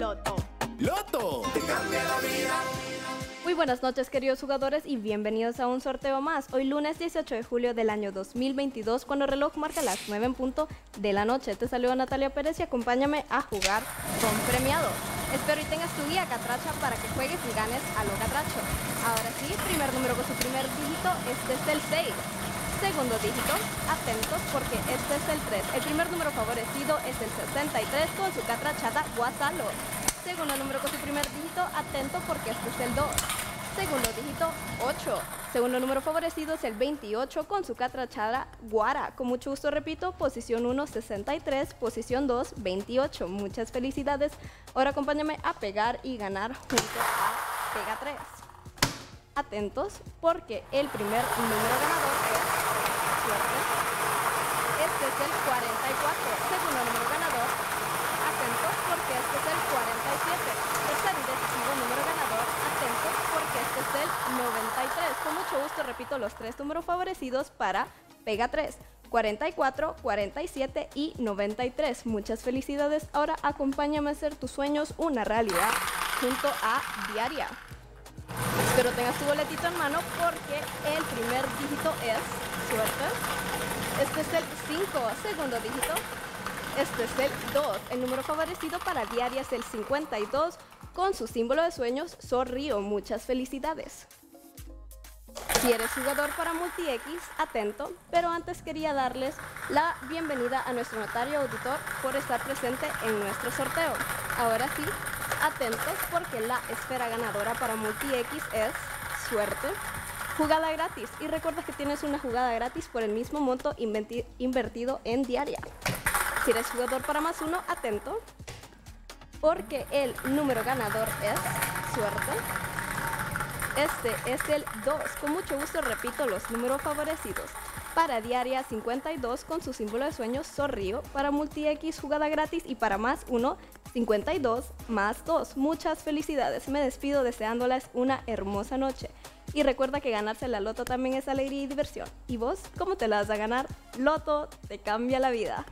Loto. ¡Loto! Te cambia la vida. Muy buenas noches queridos jugadores y bienvenidos a un sorteo más. Hoy lunes 18 de julio del año 2022 cuando el reloj marca las 9 en punto de la noche. Te saluda Natalia Pérez y acompáñame a jugar con premiado. Espero y tengas tu guía catracha para que juegues y ganes a lo catracho. Ahora sí, primer número con su primer dígito, este es el 6. Segundo dígito, atentos porque este es el 3. El primer número favorecido es el 63 con su catrachada Guasalo. Segundo número con su primer dígito, atento porque este es el 2. Segundo dígito, 8. Segundo número favorecido es el 28 con su catrachada Guara. Con mucho gusto repito, posición 1, 63, posición 2, 28. Muchas felicidades. Ahora acompáñame a pegar y ganar junto a Pega 3. Atentos porque el primer número ganador es. Este es el 44. Segundo número ganador. Atentos porque este es el 47. Tercer y decisivo número ganador. Atentos porque este es el 93. Con mucho gusto repito los tres números favorecidos para Pega 3. 44, 47 y 93. Muchas felicidades. Ahora acompáñame a hacer tus sueños una realidad junto a Diaria. Espero tengas tu boletito en mano porque el primer dígito es suerte. Este es el 5, segundo dígito. Este es el 2. El número favorecido para diaria es el 52 con su símbolo de sueños Sorrío. Muchas felicidades. Si eres jugador para MultiX, atento, pero antes quería darles la bienvenida a nuestro notario auditor por estar presente en nuestro sorteo. Ahora sí, atentos porque la esfera ganadora para MultiX es suerte, jugada gratis. Y recuerda que tienes una jugada gratis por el mismo monto invertido en diaria. Si eres jugador para más uno, atento, porque el número ganador es suerte. Este es el 2. Con mucho gusto repito los números favorecidos. Para diaria 52 con su símbolo de sueños Sorrío. Para multi-X jugada gratis y para más 1 52 más 2. Muchas felicidades. Me despido deseándoles una hermosa noche. Y recuerda que ganarse la loto también es alegría y diversión. ¿Y vos cómo te la vas a ganar? Loto te cambia la vida.